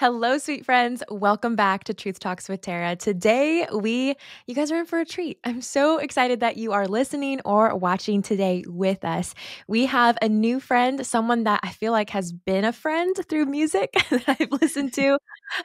Hello, sweet friends. Welcome back to Truth Talks with Tara. Today, we, you guys are in for a treat. I'm so excited that you are listening or watching today with us. We have a new friend, someone that I feel like has been a friend through music that I've listened to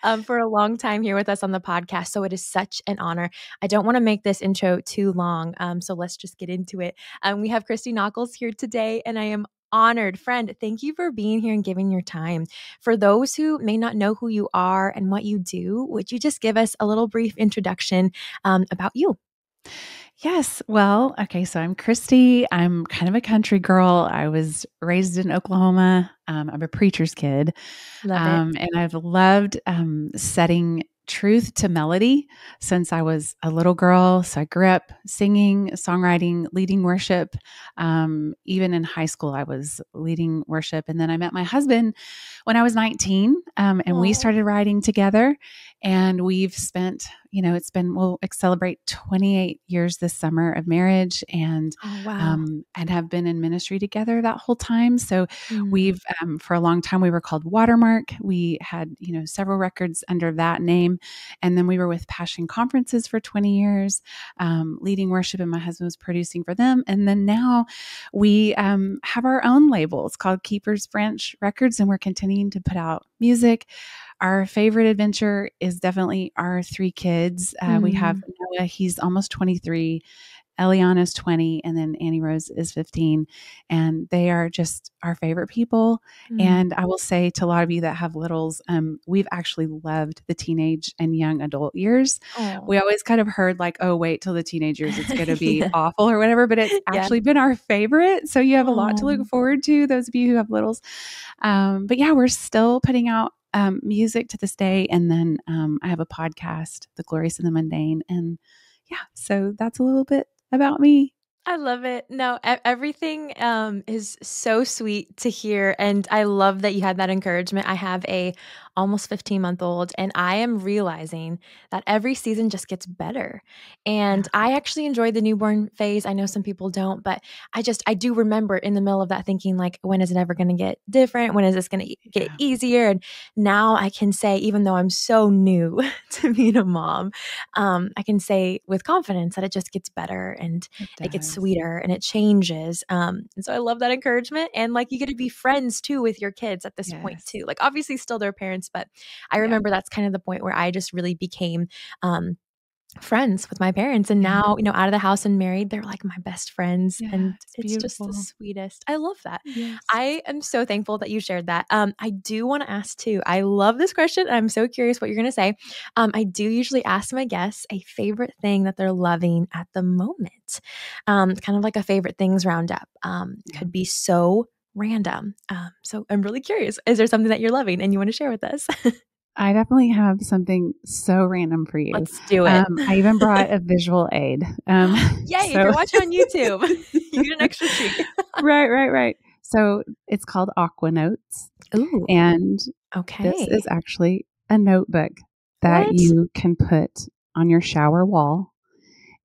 um, for a long time here with us on the podcast. So it is such an honor. I don't want to make this intro too long. Um, so let's just get into it. Um, we have Christy Nockels here today, and I am honored. Friend, thank you for being here and giving your time. For those who may not know who you are and what you do, would you just give us a little brief introduction um, about you? Yes. Well, okay. So I'm Christy. I'm kind of a country girl. I was raised in Oklahoma. Um, I'm a preacher's kid. Um, and I've loved um, setting truth to melody since I was a little girl. So I grew up singing, songwriting, leading worship. Um, even in high school, I was leading worship. And then I met my husband when I was 19, um, and Aww. we started writing together. And we've spent, you know, it's been, we'll celebrate 28 years this summer of marriage and, oh, wow. um, and have been in ministry together that whole time. So mm-hmm. we've, um, for a long time, we were called Watermark. We had, you know, several records under that name. And then we were with Passion Conferences for 20 years, um, leading worship, and my husband was producing for them. And then now we um, have our own label. It's called Keepers Branch Records, and we're continuing to put out music. Our favorite adventure is definitely our three kids. Uh, mm. We have mm. Noah, he's almost 23. Eliana's 20 and then Annie Rose is 15 and they are just our favorite people mm. and I will say to a lot of you that have littles um, we've actually loved the teenage and young adult years oh. we always kind of heard like oh wait till the teenagers it's going to be yeah. awful or whatever but it's yeah. actually been our favorite so you have a lot to look forward to those of you who have littles um, but yeah we're still putting out um, music to this day. And then um, I have a podcast, The Glorious in the Mundane. And yeah, so that's a little bit about me. I love it. No, everything um, is so sweet to hear, and I love that you had that encouragement. I have a almost 15 month old, and I am realizing that every season just gets better. And I actually enjoy the newborn phase. I know some people don't, but I just, I do remember in the middle of that thinking, like, when is it ever going to get different? When is this going to get yeah. easier? And now I can say, even though I'm so new to being a mom, um, I can say with confidence that it just gets better and it, it gets sweeter and it changes. Um, and so I love that encouragement. And like, you get to be friends too with your kids at this yes. point, too. Like, obviously, still their parents but I remember yeah. that's kind of the point where I just really became um, friends with my parents and now you know out of the house and married they're like my best friends yeah, and it's, it's just the sweetest. I love that. Yes. i am so thankful that you shared that. Um i do want to ask too i love this question i'm so curious what you're going to say. Um i do usually ask my guests a favorite thing that they're loving at the moment. Um kind of like a favorite things roundup um yeah. could be so random. Um, so I'm really curious. Is there something that you're loving and you want to share with us? I definitely have something so random for you. Let's do it. Um, I even brought a visual aid. Um, Yay! So. If you're watching on YouTube, you get an extra treat. right, right, right. So it's called Aqua Notes. Ooh. And okay. this is actually a notebook that what? you can put on your shower wall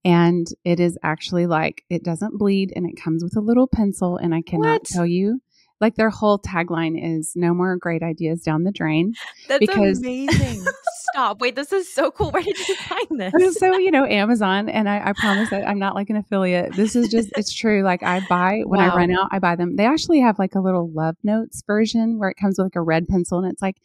and it is actually like it doesn't bleed and it comes with a little pencil and i cannot what? tell you like their whole tagline is no more great ideas down the drain. That's because amazing. Stop. Wait this is so cool. Where did you find this? so you know amazon and i, I promise that i'm not like an affiliate. This is just it's true. Like i buy when wow. i run out i buy them. They actually have like a little love notes version where it comes with like a red pencil and it's like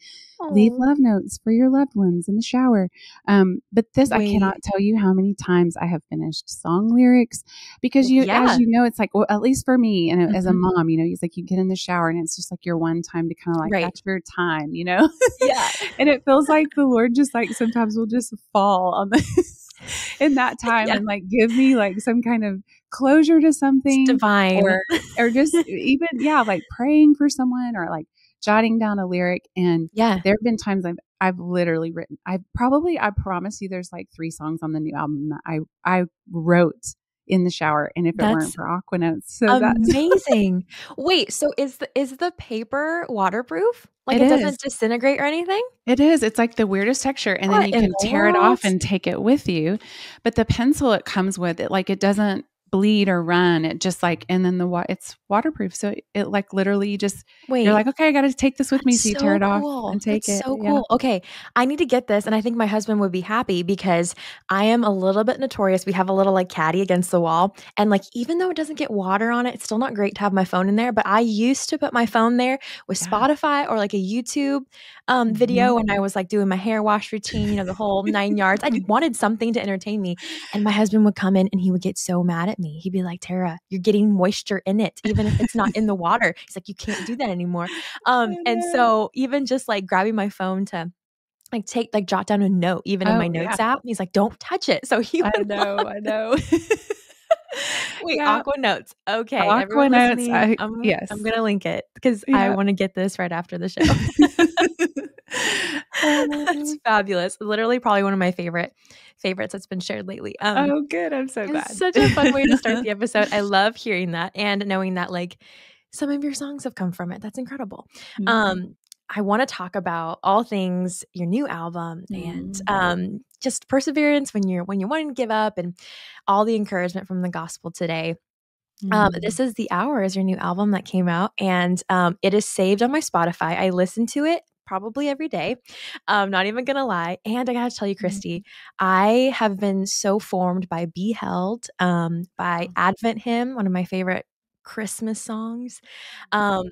leave love notes for your loved ones in the shower. Um, but this, Wait. I cannot tell you how many times I have finished song lyrics because you, yeah. as you know, it's like, well, at least for me and mm-hmm. as a mm-hmm. mom, you know, he's like, you get in the shower and it's just like your one time to kind of like, right. that's your time, you know? Yeah. and it feels like the Lord just like sometimes will just fall on the, in that time yeah. and like give me like some kind of closure to something it's divine or, or just even, yeah, like praying for someone or like jotting down a lyric. And yeah, there have been times I've I've literally written. I probably I promise you, there's like three songs on the new album that I I wrote in the shower and if it weren't for aquanotes so that's amazing wait so is the is the paper waterproof like it, it doesn't disintegrate or anything it is it's like the weirdest texture and what then you can tear it off and take it with you but the pencil it comes with it like it doesn't bleed or run. It just like, and then the water, it's waterproof. So it, it, like literally just, Wait, you're like, okay, I got to take this with me. So you tear it cool. off and take That's it. So Yeah. cool. Okay. I need to get this. And I think my husband would be happy because I am a little bit notorious. We have a little like caddy against the wall. And like, even though it doesn't get water on it, it's still not great to have my phone in there. But I used to put my phone there with Yeah. Spotify or like a YouTube um, video when I was like doing my hair wash routine, you know, the whole nine yards. I wanted something to entertain me. And my husband would come in and he would get so mad at me. He'd be like, Tara, you're getting moisture in it, even if it's not in the water. He's like, you can't do that anymore. Um, I and so even just like grabbing my phone to like take like jot down a note, even in Oh, my notes yeah. app, he's like, don't touch it. So he I know, I know. Wait, Yeah. Aqua Notes. Okay, Aqua Notes, I- I'm, yes. I'm gonna link it because I want to get this right after the show. That's fabulous. Literally, probably one of my favorite favorites that's been shared lately. Um, oh, good. I'm so glad. it's such a fun way to start the episode. I love hearing that and knowing that like some of your songs have come from it. That's incredible. Mhm. Um, I want to talk about all things your new album and Mm. um, just perseverance when you're when you're wanting to give up and all the encouragement from the gospel today. Um, Mhm. this is the hour is your new album that came out and um, it is saved on my Spotify. I listen to it probably every day. I'm not even gonna lie. And I gotta tell you, Christy, I have been so formed by Be Held, um, by Advent Hymn, one of my favorite Christmas songs. Um,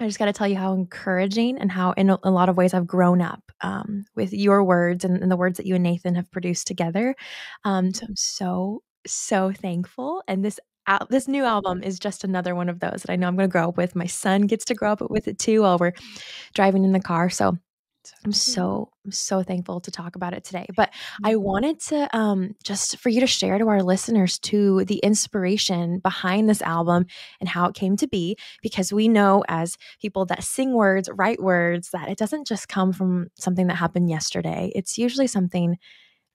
I just got to tell you how encouraging and how, in a, a lot of ways, I've grown up um, with your words and, and the words that you and Nathan have produced together. Um, so I'm so so thankful, and this al- this new album is just another one of those that I know I'm going to grow up with. My son gets to grow up with it too while we're driving in the car. So I'm so I'm so thankful to talk about it today. But I wanted to um just for you to share to our listeners to the inspiration behind this album and how it came to be because we know as people that sing words, write words that it doesn't just come from something that happened yesterday. It's usually something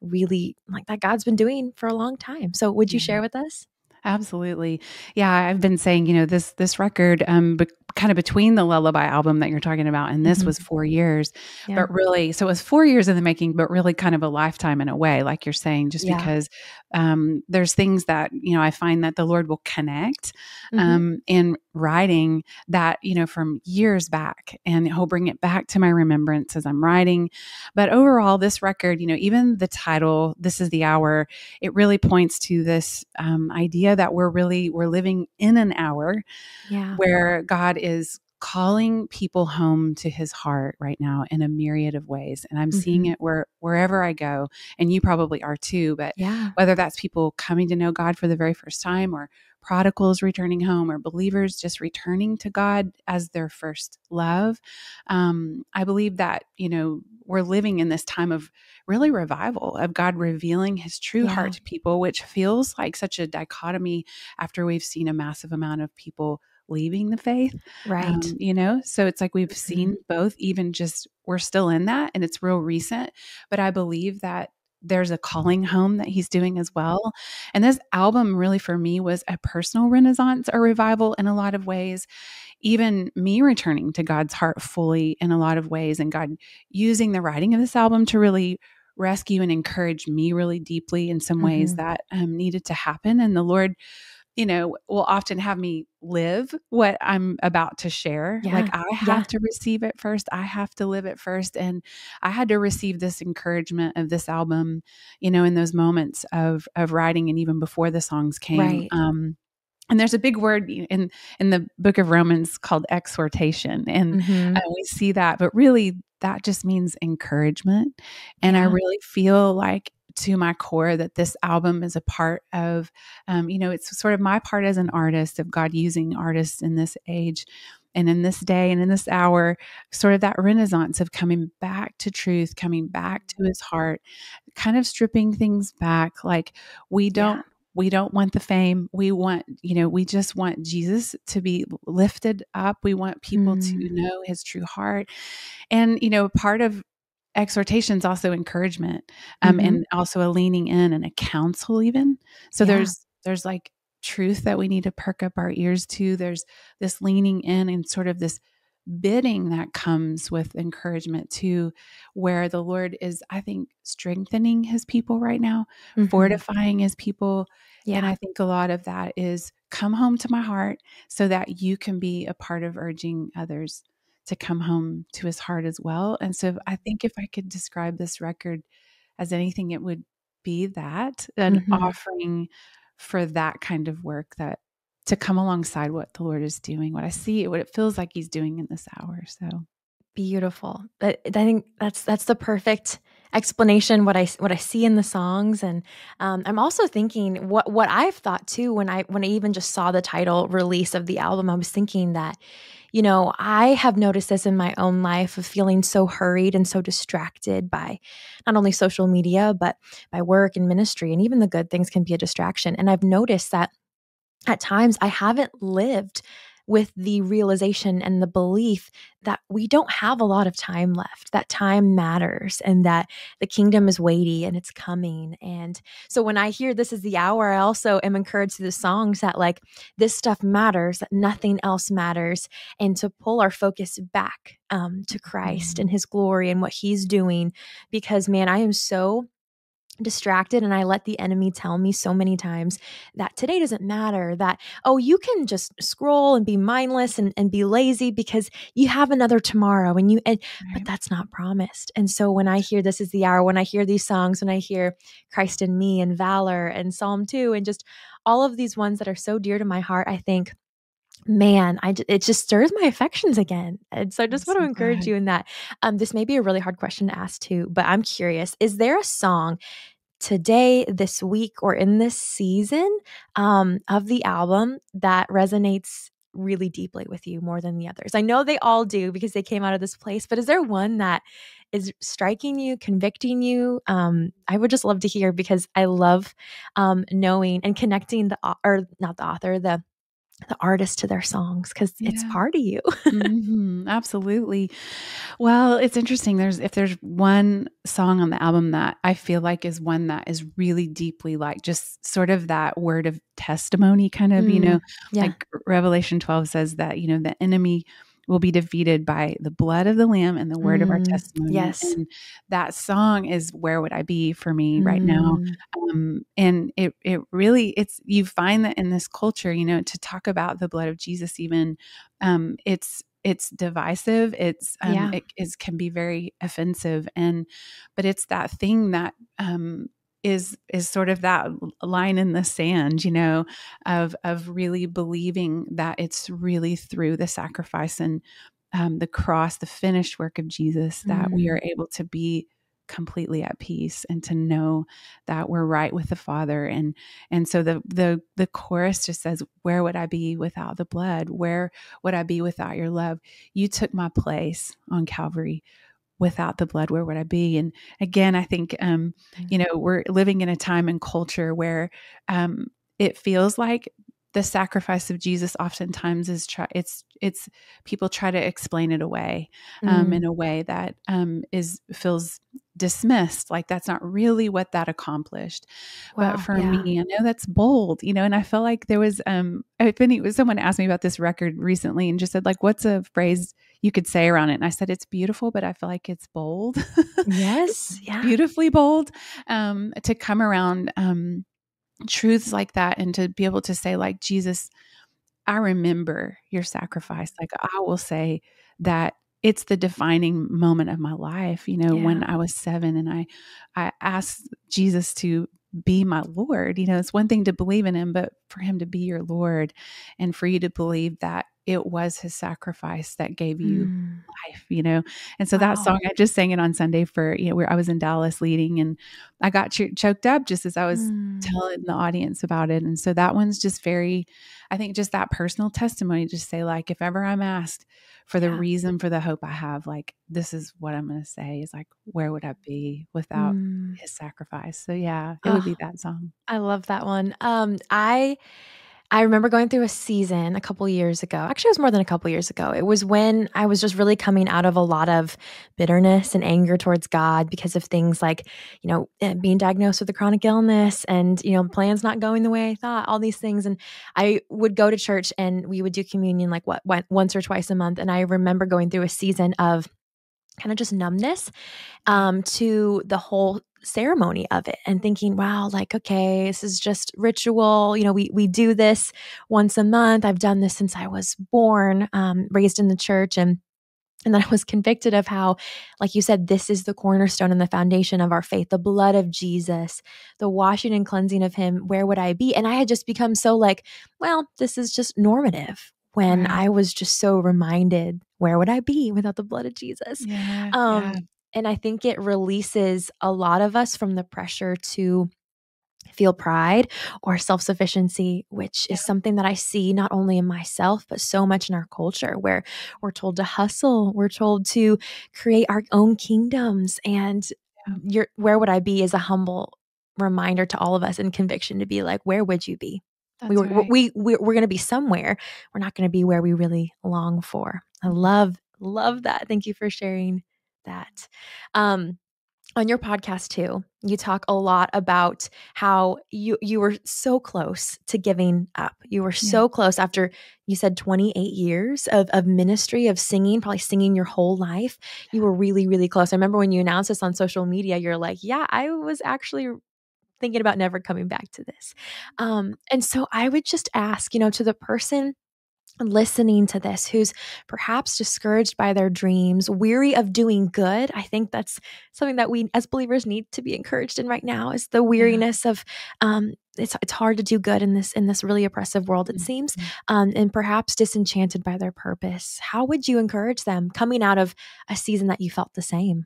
really like that God's been doing for a long time. So would you share with us? Absolutely. Yeah, I've been saying, you know, this this record um kind of between the Lullaby album that you're talking about and this Mhm. was 4 years. Yeah. But really, so it was 4 years in the making, but really kind of a lifetime in a way, like you're saying just Yeah. because um there's things that, you know, I find that the Lord will connect Mhm. um in writing that, you know, from years back and he'll bring it back to my remembrance as I'm writing. But overall this record, you know, even the title, This is the Hour, it really points to this um, idea that we're really we're living in an hour yeah. where God is calling people home to his heart right now in a myriad of ways and i'm seeing Mhm. it where wherever i go and you probably are too but Yeah. whether that's people coming to know God for the very first time or prodigals returning home or believers just returning to God as their first love. Um, I believe that, you know, we're living in this time of really revival of God revealing his true Yeah. heart to people, which feels like such a dichotomy after we've seen a massive amount of people leaving the faith. Right. Um, you know, so it's like we've seen both, even just we're still in that and it's real recent. But I believe that there's a calling home that he's doing as well. And this album really for me was a personal renaissance or revival in a lot of ways. Even me returning to God's heart fully in a lot of ways, and God using the writing of this album to really rescue and encourage me really deeply in some ways Mhm. that um, needed to happen. And the Lord you know, will often have me live what I'm about to share. Yeah, Like I have yeah. to receive it first. I have to live it first. And I had to receive this encouragement of this album, you know, in those moments of of writing and even before the songs came. Right. Um and there's a big word in in the book of Romans called exhortation. And Mhm. uh, we see that, but really that just means encouragement. And I really feel like to my core that this album is a part of, um, you know, it's sort of my part as an artist of God using artists in this age and in this day and in this hour, sort of that renaissance of coming back to truth, coming back to his heart, kind of stripping things back. Like we don't Yeah. we don't want the fame. We want, you know, we just want Jesus to be lifted up. We want people to Mm. know his true heart. And, you know, part of exhortation is also encouragement um, Mhm. and also a leaning in and a counsel even. So Yeah. there's there's like truth that we need to perk up our ears to. There's this leaning in and sort of this bidding that comes with encouragement too, where the Lord is, I think, strengthening his people right now, mm-hmm. fortifying his people. Yeah. And I think a lot of that is come home to my heart so that you can be a part of urging others to come home to his heart as well. And so I think if I could describe this record as anything, it would be that an mm-hmm. offering for that kind of work that to come alongside what the Lord is doing, what I see, what it feels like He's doing in this hour. So beautiful. I, I think that's that's the perfect explanation what I what I see in the songs, and um, I'm also thinking what what I've thought too when I when I even just saw the title release of the album. I was thinking that you know, I have noticed this in my own life of feeling so hurried and so distracted by not only social media, but by work and ministry. And even the good things can be a distraction. And I've noticed that at times I haven't lived with the realization and the belief that we don't have a lot of time left, that time matters, and that the kingdom is weighty and it's coming. And so when I hear this is the hour, I also am encouraged through the songs that, like, this stuff matters, that nothing else matters, and to pull our focus back um, to Christ mm-hmm. and his glory and what he's doing. Because, man, I am so distracted and I let the enemy tell me so many times that today doesn't matter, that, oh, you can just scroll and be mindless and, and be lazy because you have another tomorrow and you, and, right. but that's not promised. And so when I hear this is the hour, when I hear these songs, when I hear Christ in me and Valor and Psalm 2 and just all of these ones that are so dear to my heart, I think, man i it just stirs my affections again and so i just That's want to so encourage good. you in that. Um this may be a really hard question to ask too but i'm curious is there a song today this week or in this season um of the album that resonates really deeply with you more than the others? I know they all do because they came out of this place but is there one that is striking you, convicting you, um, I would just love to hear because I love um, knowing and connecting the or not the author, the the artist to their songs because yeah. it's part of you. mm-hmm, absolutely. Well, it's interesting. There's if there's one song on the album that I feel like is one that is really deeply like just sort of that word of testimony, kind of, mm, you know, yeah. like Revelation 12 says that, you know, the enemy will be defeated by the blood of the lamb and the word mm, of our mm, testimony. Yes. And that song is where would I be for me mm. right now. Mm. Um, and it it really it's you find that in this culture, you know, to talk about the blood of Jesus even um, it's it's divisive it's um, yeah. it is can be very offensive and but it's that thing that um is is sort of that line in the sand you know of of really believing that it's really through the sacrifice and um, the cross the finished work of jesus that mm. we are able to be completely at peace and to know that we're right with the father. And and so the the the chorus just says where would i be without the blood? Where would i be without your love? You took my place on calvary without the blood where would i be and again i think um, you mm-hmm. know we're living in a time and culture where um, it feels like the sacrifice of jesus oftentimes is try it's it's people try to explain it away um, mm. in a way that um, is feels dismissed like that's not really what that accomplished wow, but for yeah. me i know that's bold you know and i felt like there was um if any someone asked me about this record recently and just said like what's a phrase you could say around it. And I said, it's beautiful, but I feel like it's bold. Yes. yeah. Beautifully bold um, to come around um, truths like that and to be able to say, like, Jesus, I remember your sacrifice. Like, I will say that it's the defining moment of my life you know yeah. when i was 7 and i i asked jesus to be my lord you know it's one thing to believe in him but for him to be your lord and for you to believe that it was his sacrifice that gave you mm. life, you know? And so wow. that song, I just sang it on Sunday for, you know, where I was in Dallas leading and I got ch- choked up just as I was mm. telling the audience about it. And so that one's just very, I think just that personal testimony, just say like, if ever I'm asked for the yeah. reason for the hope I have, like, this is what I'm going to say is like, where would I be without mm. his sacrifice? So yeah, it oh, would be that song. I love that one. Um, I, I remember going through a season a couple years ago. Actually, it was more than a couple years ago. It was when I was just really coming out of a lot of bitterness and anger towards God because of things like, you know, eh, being diagnosed with a chronic illness and, you know, plans not going the way I thought, all these things. And I would go to church and we would do communion like what, once or twice a month. And I remember going through a season of kind of just numbness um, to the whole ceremony of it and thinking wow like okay this is just ritual you know we we do this once a month i've done this since i was born um, raised in the church and and then I was convicted of how, like you said, this is the cornerstone and the foundation of our faith, the blood of Jesus, the washing and cleansing of Him. Where would I be? And I had just become so like, well, this is just normative when I was just so reminded, where would I be without the blood of Jesus? Yeah, um, yeah. And I think it releases a lot of us from the pressure to feel pride or self sufficiency, which is something that I see not only in myself, but so much in our culture where we're told to hustle, we're told to create our own kingdoms. And yeah. where would I be is a humble reminder to all of us and conviction to be like, where would you be? That's we were, right. we, we, we're going to be somewhere. We're not going to be where we really long for. I love, love that. Thank you for sharing that. Um, on your podcast too, you talk a lot about how you you were so close to giving up. You were so close after you said 28 years of of ministry of singing, probably singing your whole life. You were really really close. I remember when you announced this on social media, you're like, "Yeah, I was actually thinking about never coming back to this." Um, and so I would just ask, you know, to the person listening to this who's perhaps discouraged by their dreams, weary of doing good. I think that's something that we as believers need to be encouraged in right now is the weariness of um it's it's hard to do good in this in this really oppressive world it mm-hmm. seems um and perhaps disenchanted by their purpose. How would you encourage them coming out of a season that you felt the same?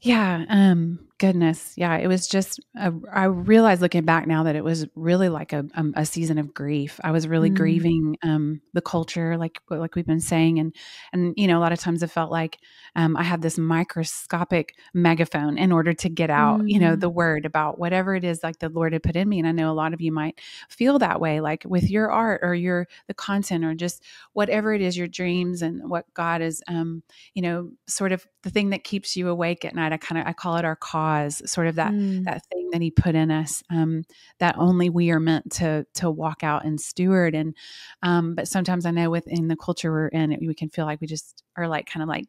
Yeah, um goodness. Yeah, it was just, a, I realized looking back now that it was really like a, um, a season of grief. I was really mm. grieving um, the culture, like like we've been saying, and and you know a lot of times it felt like um, I had this microscopic megaphone in order to get out, mm. you know, the mm. word about whatever it is like the Lord had put in me. And I know a lot of you might feel that way, like with your art or your the content or just whatever it is, your dreams and what God is, um, you know, sort of the thing that keeps you awake at night. I kind of I call it our cause cause, sort of that mm. that thing that he put in us um, that only we are meant to to walk out and steward. And um, but sometimes I know within the culture we're in, we can feel like we just are like kind of like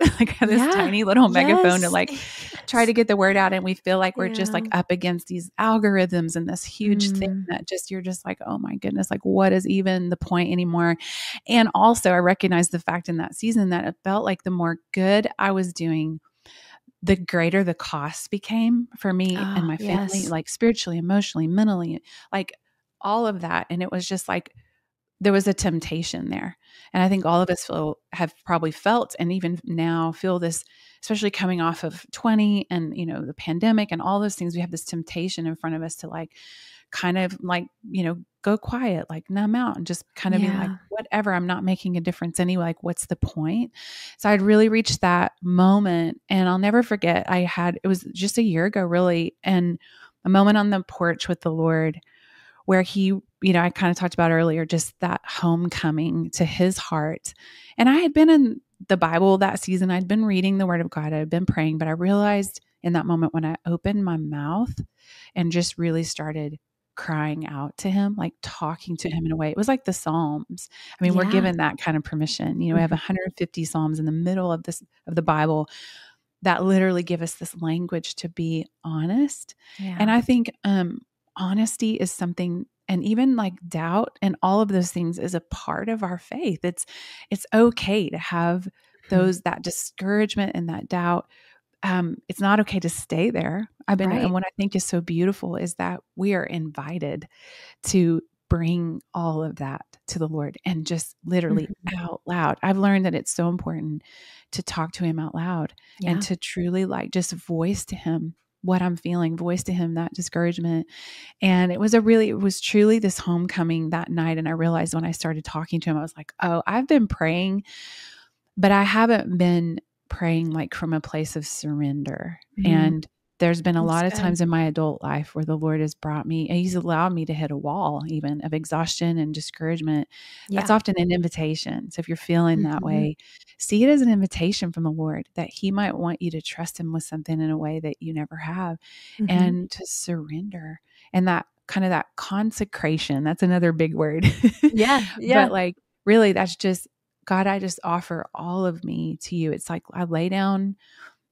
like this yeah. tiny little megaphone yes. to like try to get the word out and we feel like we're yeah. just like up against these algorithms and this huge mm. thing that just you're just like oh my goodness like what is even the point anymore and also i recognize the fact in that season that it felt like the more good i was doing the greater the cost became for me oh, and ah, my family, yes. like spiritually, emotionally, mentally, like all of that. And it was just like there was a temptation there. And I think all of us feel, have probably felt and even now feel this, especially coming off of 20 and, you know, the pandemic and all those things. We have this temptation in front of us to like, kind of like, you know, go quiet, like numb out and just kind of yeah. be like, whatever, I'm not making a difference anyway. Like, what's the point? So I'd really reached that moment. And I'll never forget, I had, it was just a year ago, really, and a moment on the porch with the Lord where he, you know, I kind of talked about earlier, just that homecoming to his heart. And I had been in the Bible that season, I'd been reading the word of God, I'd been praying, but I realized in that moment when I opened my mouth and just really started crying out to him, like talking to him in a way. It was like the Psalms. I mean, yeah. we're given that kind of permission. You know, we have 150 mm-hmm. Psalms in the middle of this of the Bible that literally give us this language to be honest. Yeah. And I think um honesty is something and even like doubt and all of those things is a part of our faith. It's it's okay to have hmm. those that discouragement and that doubt um, it's not okay to stay there. I've been, right. and what I think is so beautiful is that we are invited to bring all of that to the Lord and just literally mm-hmm. out loud. I've learned that it's so important to talk to Him out loud yeah. and to truly like just voice to Him what I'm feeling, voice to Him that discouragement. And it was a really, it was truly this homecoming that night. And I realized when I started talking to Him, I was like, oh, I've been praying, but I haven't been praying like from a place of surrender. Mm-hmm. And there's been a That's lot of good. times in my adult life where the Lord has brought me, and He's allowed me to hit a wall, even of exhaustion and discouragement. Yeah. That's often an invitation. So if you're feeling mm-hmm. that way, see it as an invitation from the Lord that He might want you to trust Him with something in a way that you never have mm-hmm. and to surrender. And that kind of that consecration, that's another big word. Yeah. Yeah. but like, really, that's just God, I just offer all of me to you. It's like I lay down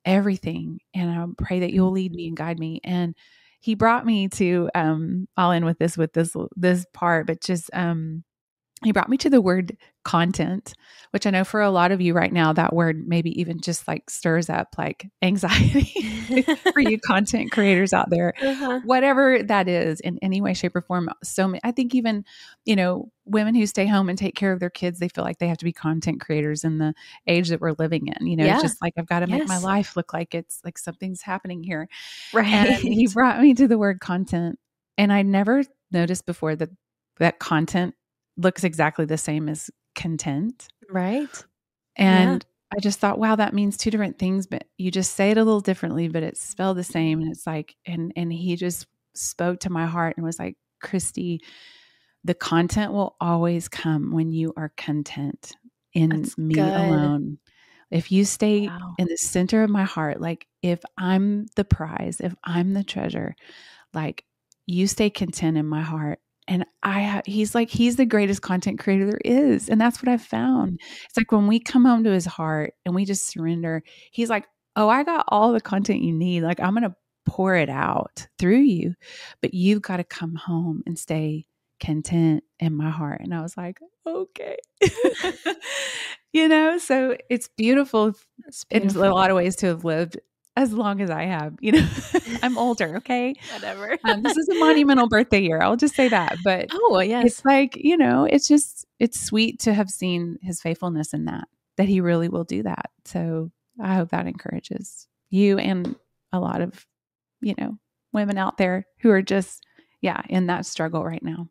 everything and I pray that you'll lead me and guide me. And he brought me to um I'll end with this with this this part, but just um he brought me to the word content, which I know for a lot of you right now, that word maybe even just like stirs up like anxiety for you content creators out there, uh-huh. whatever that is in any way, shape, or form. So I think even, you know, women who stay home and take care of their kids, they feel like they have to be content creators in the age that we're living in. You know, yeah. just like I've got to make yes. my life look like it's like something's happening here. Right. And he brought me to the word content. And I never noticed before that that content looks exactly the same as content. Right. And yeah. I just thought, wow, that means two different things, but you just say it a little differently, but it's spelled the same. And it's like, and and he just spoke to my heart and was like, Christy, the content will always come when you are content in That's me good. alone. If you stay wow. in the center of my heart, like if I'm the prize, if I'm the treasure, like you stay content in my heart, and I he's like he's the greatest content creator there is and that's what I've found. Mm. It's like when we come home to his heart and we just surrender, he's like, "Oh, I got all the content you need. Like I'm going to pour it out through you, but you've got to come home and stay content in my heart." And I was like, "Okay." you know, so it's beautiful, it's beautiful in a lot of ways to have lived as long as I have. You know, I'm older. Okay, whatever. um, this is a monumental birthday year. I'll just say that. But oh yes, it's like you know, it's just it's sweet to have seen His faithfulness in that. That He really will do that. So I hope that encourages you and a lot of you know women out there who are just yeah in that struggle right now.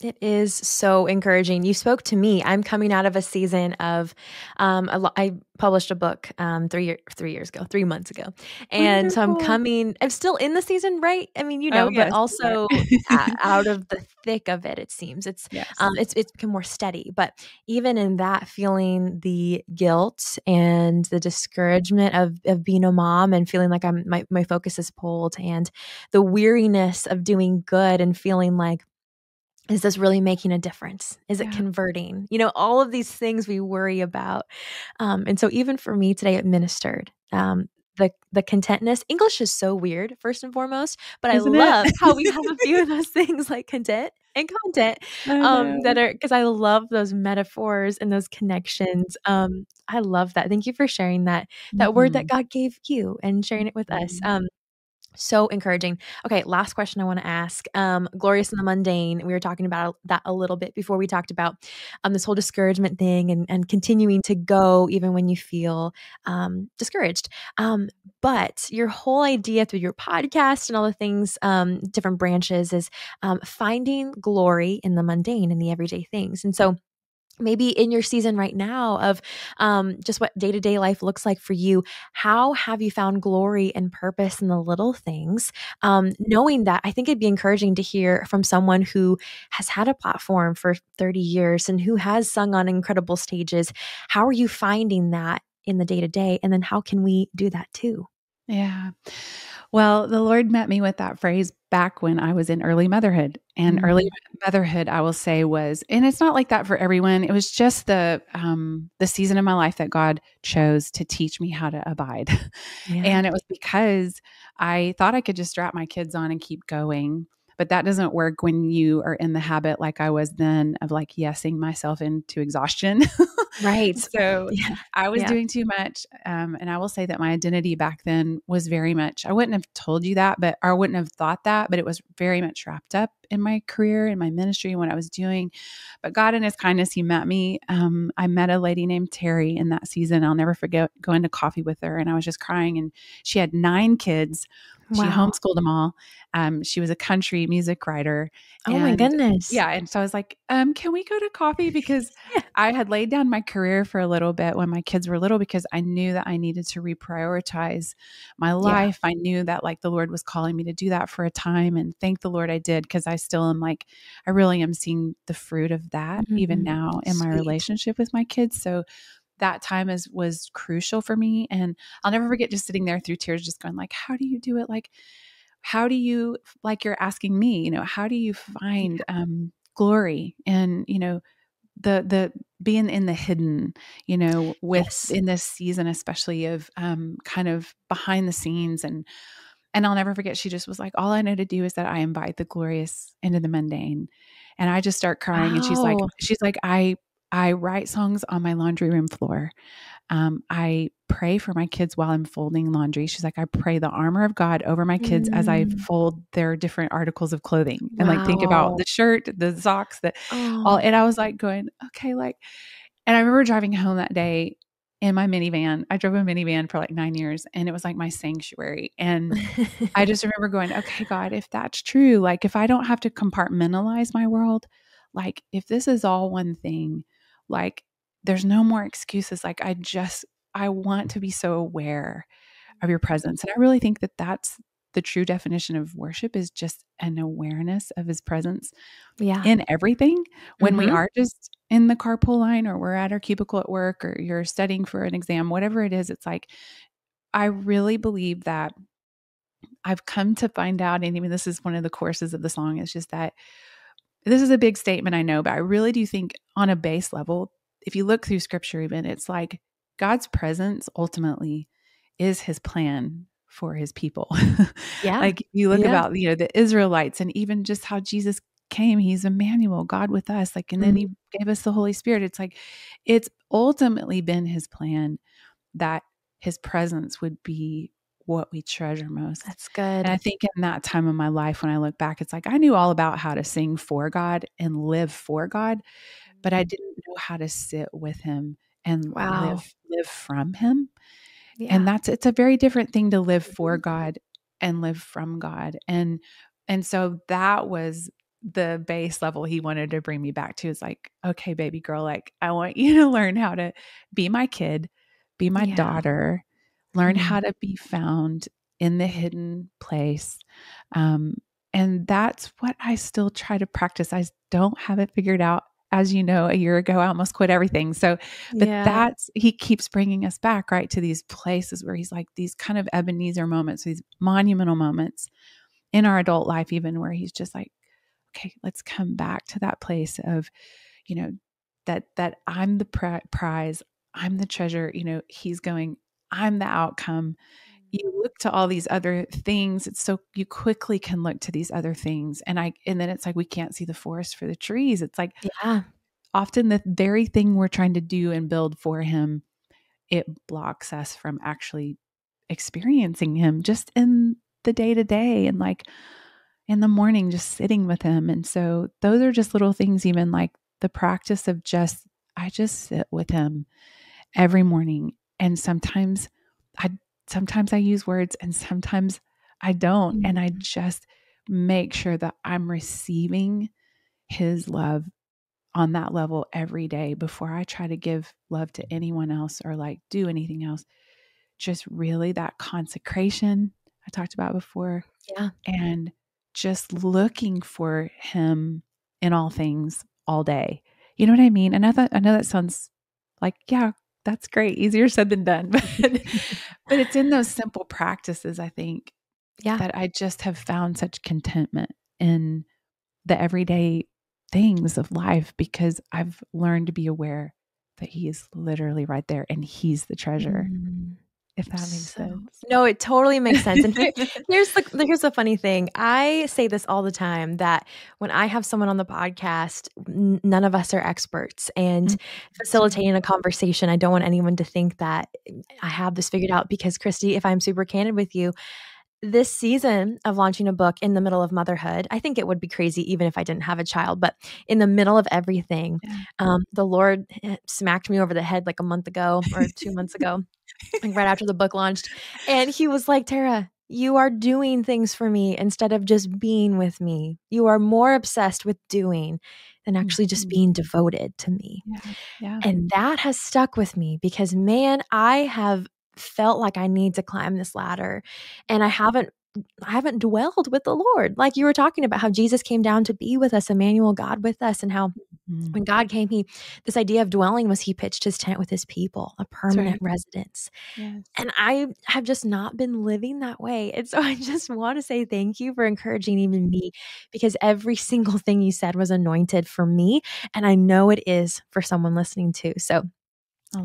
It is so encouraging. You spoke to me. I'm coming out of a season of, um, a lo- I published a book um, three year, three years ago, three months ago, and Wonderful. so I'm coming. I'm still in the season, right? I mean, you know, oh, yes, but also out of the thick of it. It seems it's yes. um, it's it's become more steady. But even in that, feeling the guilt and the discouragement of of being a mom and feeling like I'm my my focus is pulled, and the weariness of doing good and feeling like is this really making a difference? Is it converting? You know all of these things we worry about. Um, and so even for me today it ministered um, the the contentness. English is so weird first and foremost but Isn't i love how we have a few of those things like content and content um, that are because i love those metaphors and those connections. Um, i love that. Thank you for sharing that that mm-hmm. word that mm-hmm. god gave you and sharing it with mm-hmm. us um, so encouraging. Okay, last question I want to ask. Um, Glorious in the mundane. We were talking about that a little bit before we talked about um, this whole discouragement thing and, and continuing to go even when you feel um, discouraged. Um, but your whole idea through your podcast and all the things, um, different branches, is um, finding glory in the mundane and the everyday things. And so maybe in your season right now of um, just what day to day life looks like for you, how have you found glory and purpose in the little things? Um, knowing that, I think it'd be encouraging to hear from someone who has had a platform for 30 years and who has sung on incredible stages. How are you finding that in the day to day? And then how can we do that too? Yeah. Well, the Lord met me with that phrase back when I was in early motherhood. And mm-hmm. early motherhood, I will say, was, and it's not like that for everyone. It was just the um, the season of my life that God chose to teach me how to abide. Yeah. And it was because I thought I could just strap my kids on and keep going. But that doesn't work when you are in the habit, like I was then, of like yesing myself into exhaustion. Right. so yeah. I was yeah. doing too much. Um, and I will say that my identity back then was very much, I wouldn't have told you that, but I wouldn't have thought that, but it was very much wrapped up in my career, in my ministry, and what I was doing. But God, in His kindness, He met me. Um, I met a lady named Terry in that season. I'll never forget going to coffee with her, and I was just crying. And she had nine kids Wow. She homeschooled them all. Um, she was a country music writer. Oh and, my goodness. Yeah. And so I was like, um, can we go to coffee? Because yeah. I had laid down my career for a little bit when my kids were little because I knew that I needed to reprioritize my life. Yeah. I knew that like the Lord was calling me to do that for a time. And thank the Lord I did because I still am like, I really am seeing the fruit of that mm-hmm. even now in Sweet. my relationship with my kids. So that time is was crucial for me and i'll never forget just sitting there through tears just going like how do you do it like how do you like you're asking me you know how do you find um glory and you know the the being in the hidden you know with yes. in this season especially of um kind of behind the scenes and and I'll never forget she just was like all I know to do is that I invite the glorious into the mundane and I just start crying wow. and she's like she's like I I write songs on my laundry room floor. Um, I pray for my kids while I'm folding laundry. She's like, I pray the armor of God over my kids mm. as I mm. fold their different articles of clothing and wow. like think about the shirt, the socks, that oh. all. And I was like going, okay, like, and I remember driving home that day in my minivan. I drove a minivan for like nine years and it was like my sanctuary. And I just remember going, okay, God, if that's true, like if I don't have to compartmentalize my world, like if this is all one thing, like there's no more excuses. Like I just, I want to be so aware of your presence. And I really think that that's the true definition of worship is just an awareness of his presence yeah. in everything. When mm-hmm. we are just in the carpool line or we're at our cubicle at work or you're studying for an exam, whatever it is, it's like, I really believe that I've come to find out, and even this is one of the courses of the song, it's just that this is a big statement, I know, but I really do think on a base level, if you look through scripture, even it's like God's presence ultimately is his plan for his people. Yeah. like you look yeah. about, you know, the Israelites and even just how Jesus came, he's Emmanuel, God with us. Like, and mm-hmm. then he gave us the Holy Spirit. It's like, it's ultimately been his plan that his presence would be what we treasure most. That's good. And I think in that time of my life, when I look back, it's like I knew all about how to sing for God and live for God, but I mm-hmm. didn't know how to sit with Him and wow. live live from Him. Yeah. And that's it's a very different thing to live for mm-hmm. God and live from God. And and so that was the base level he wanted to bring me back to is like, okay, baby girl, like I want you to learn how to be my kid, be my yeah. daughter, learn how mm-hmm. to be found in the hidden place. Um, and that's what I still try to practice. I don't have it figured out. As you know, a year ago, I almost quit everything. So, but yeah. that's, he keeps bringing us back, right, to these places where he's like these kind of Ebenezer moments, these monumental moments in our adult life, even where he's just like, okay, let's come back to that place of, you know, that, that I'm the prize, I'm the treasure, you know, he's going, I'm the outcome. You mm. look to all these other things. It's so you quickly can look to these other things. And I and then it's like we can't see the forest for the trees. It's like yeah. Often the very thing we're trying to do and build for him, it blocks us from actually experiencing him just in the day to day and like in the morning just sitting with him. And so those are just little things even like the practice of just I just sit with him every morning and sometimes I sometimes I use words and sometimes I don't mm-hmm. and I mm-hmm. just make sure that I'm receiving his love on that level every day before I try to give love to anyone else or like do anything else. Just really that consecration I talked about before. Yeah. And just looking for him in all things all day. You know what I mean? And I thought I know that sounds like, yeah, that's great. Easier said than done. But but it's in those simple practices, I think, yeah. that I just have found such contentment in the everyday things of life because I've learned to be aware that he is literally right there and he's the treasure. Mm if that makes so, sense. No, it totally makes sense. And here's the here's the funny thing. I say this all the time that when I have someone on the podcast, n- none of us are experts. And mm-hmm. facilitating a conversation, I don't want anyone to think that I have this figured out because Christy, if I'm super candid with you, this season of launching a book in the middle of motherhood, I think it would be crazy even if I didn't have a child. But in the middle of everything, yeah. um, the Lord eh, smacked me over the head like a month ago or two months ago, like right after the book launched. And he was like, Tara, you are doing things for me instead of just being with me. You are more obsessed with doing than actually just mm-hmm. being devoted to me. Yeah, yeah. And that has stuck with me because, man, I have felt like I need to climb this ladder and I haven't I haven't dwelled with the Lord. Like you were talking about how Jesus came down to be with us, Emmanuel, God with us, and how mm-hmm. when God came, he this idea of dwelling was he pitched his tent with his people, a permanent right. residence. Yes. And I have just not been living that way. And so I just want to say thank you for encouraging even me because every single thing you said was anointed for me. And I know it is for someone listening too. So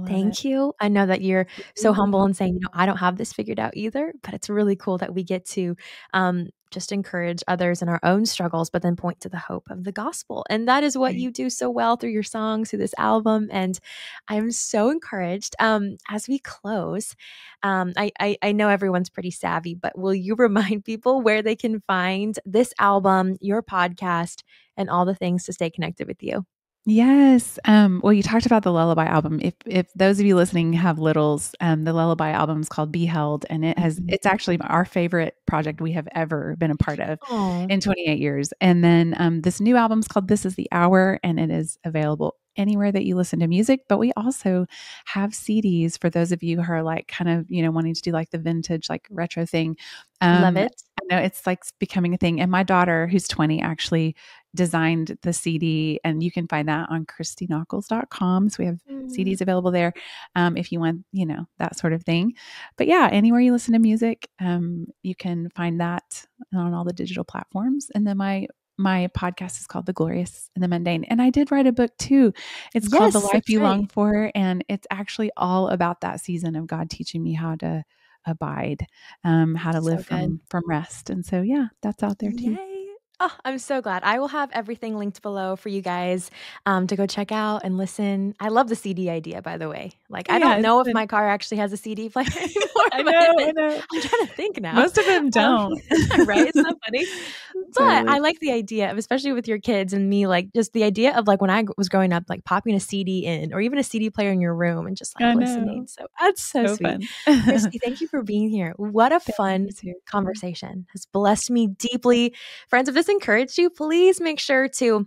Thank it. you. I know that you're so humble and saying, you know, I don't have this figured out either, but it's really cool that we get to um, just encourage others in our own struggles, but then point to the hope of the gospel. And that is what you do so well through your songs, through this album. And I'm so encouraged. Um, as we close, um, I, I, I know everyone's pretty savvy, but will you remind people where they can find this album, your podcast, and all the things to stay connected with you? Yes. Um, well, you talked about the Lullaby album. If if those of you listening have littles, um, the Lullaby album is called Be Held, and it has mm-hmm. it's actually our favorite project we have ever been a part of Aww. in 28 years. And then um, this new album is called This Is the Hour, and it is available anywhere that you listen to music. But we also have CDs for those of you who are like kind of you know wanting to do like the vintage like retro thing. Um, Love it. I know it's like becoming a thing. And my daughter, who's 20, actually designed the CD, and you can find that on christynockels.com. So we have mm. CDs available there um, if you want, you know, that sort of thing. But yeah, anywhere you listen to music, um, you can find that on all the digital platforms. And then my my podcast is called The Glorious in the Mundane. And I did write a book too. It's yes, called The Life You right. Long For. And it's actually all about that season of God teaching me how to abide, um, how to live from from rest. And so yeah, that's out there too. Yay. Oh, I'm so glad. I will have everything linked below for you guys um, to go check out and listen. I love the CD idea, by the way. Like, yeah, I don't know if been... my car actually has a CD player anymore. I know, I know. I'm trying to think now. Most of them um, don't. Um, right? It's not funny. But I like the idea of, especially with your kids and me, like just the idea of like when I was growing up, like popping a CD in or even a CD player in your room and just like listening. So that's so, so sweet. Christy, thank you for being here. What a fun conversation. Has blessed me deeply. Friends, if this encouraged you, please make sure to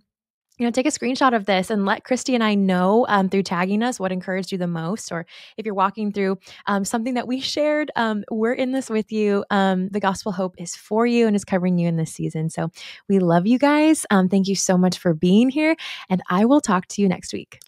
you know, take a screenshot of this and let Christy and I know um, through tagging us what encouraged you the most. Or if you're walking through um, something that we shared, um, we're in this with you. Um, the gospel hope is for you and is covering you in this season. So we love you guys. Um, thank you so much for being here. And I will talk to you next week.